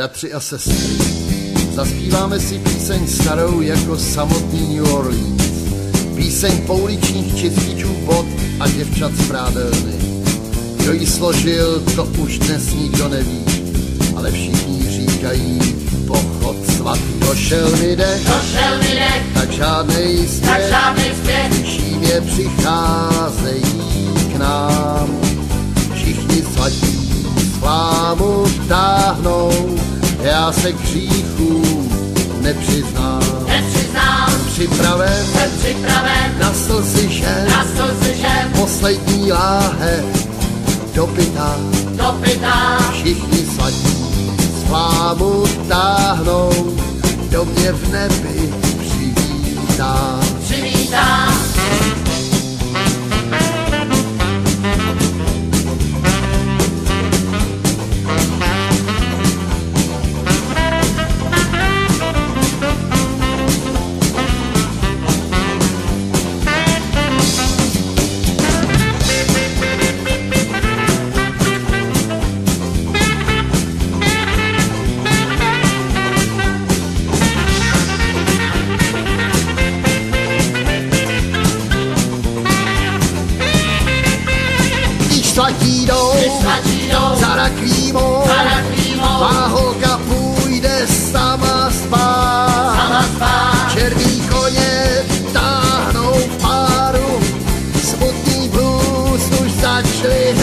bratři a sestry. Zaspíváme si píseň starou jako samotný New Orleans. Píseň pouličních čističů bod a děvčat z prádelny. Kdo ji složil, to už dnes nikdo neví, ale všichni říkají pochod svatý. Došel mi dech, Došel mi dech, tak žádnej tak žádný zpět, Slyším je přicházejí k nám. Všichni svatí slámu táhnou, já se k hříchu nepřiznám. nepřiznám, Připraven. Jsem připraven. Na slzy žen, na slzy žen, poslední láhev dopitá. dopitá, Všichni svatí slámu táhnou, do mě v nebi přivítám. hatídou, za raklímou, má holka půjde sama spát. Sama spát. Černý koně táhnou páru, smutný blues už začaly